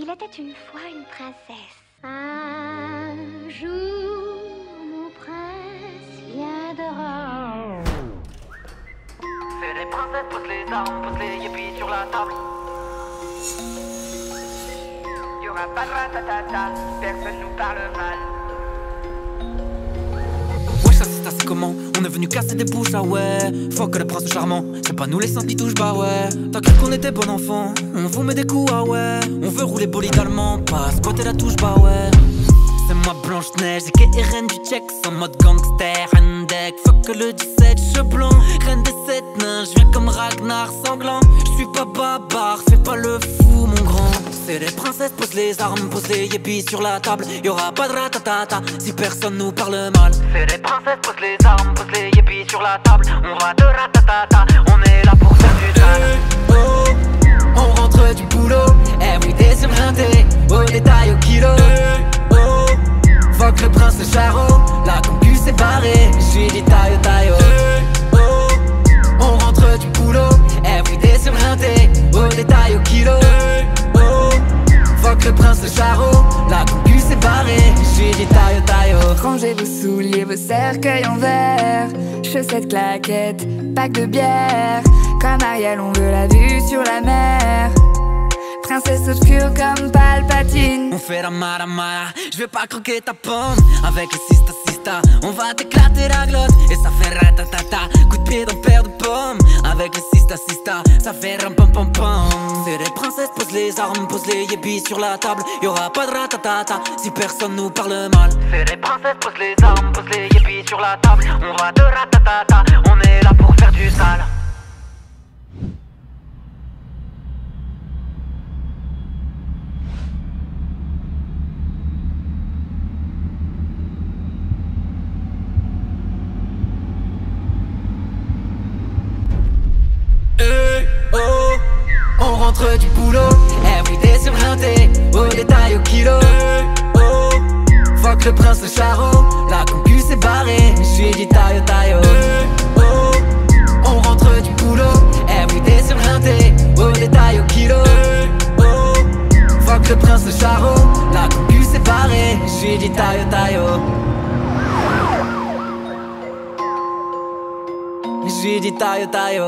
Il était une fois une princesse. Un jour, mon prince viendra. C'est les princesses, pose les armes, pose les yippies sur la table. Y'aura pas de ratatata, personne nous parle mal. C'est comment On est venu casser des bouches, ah ouais. Faut que le prince charmant, c'est pas nous les saints qui bah ouais. T'as cru qu'on était bon enfant, on vous met des coups, ah ouais. On veut rouler bolide allemand, pas squatter la touche, bah ouais. C'est moi Blanche-Neige, et KRN du check, en mode gangster, deck Fuck le 17, cheveux blanc, reine des 7 nains, je viens comme Ragnar sanglant. Je suis pas barbare, fais pas le fou, mon grand. C'est les princesses, pose les armes, pose les yépis sur la table. Y aura pas de ratatata si personne nous parle mal. C'est les princesses, pose les armes, pose les yippies sur la table. On va de ratatata, la concu s'est barrée, j'suis dit taille taille. Rangez vos souliers, vos cercueils en verre Chaussettes, claquettes, pack de bière. Comme Ariel, on veut la vue sur la mer. Princesse obscure comme Palpatine. On fait la mara mara, je vais pas croquer ta pomme. Avec le sista sista, on va t'éclater la glotte. Et ça fait ratatata, coup de pied dans paire de pommes. Avec le sista sista, ça fait ram pam pam pam. C'est les pose les armes, pose les yébis sur la table Y'aura pas de ratatata, si personne nous parle mal C'est les princesses, pose les armes, pose les yippies sur la table. On va de ratatata, on est là pour faire du sale. Eh, oh, on rentre du boulot, everyday sur au détail au kilo. Eh, oh, fuck le prince le charreau, la concu s'est barrée, j'suis dit taille taille. Eh, oh, on rentre du boulot, everyday sur au détail au kilo. Eh, oh, fuck le prince le charreau, la concu s'est barrée, j'suis dit taille taille. J'suis dit taille taille.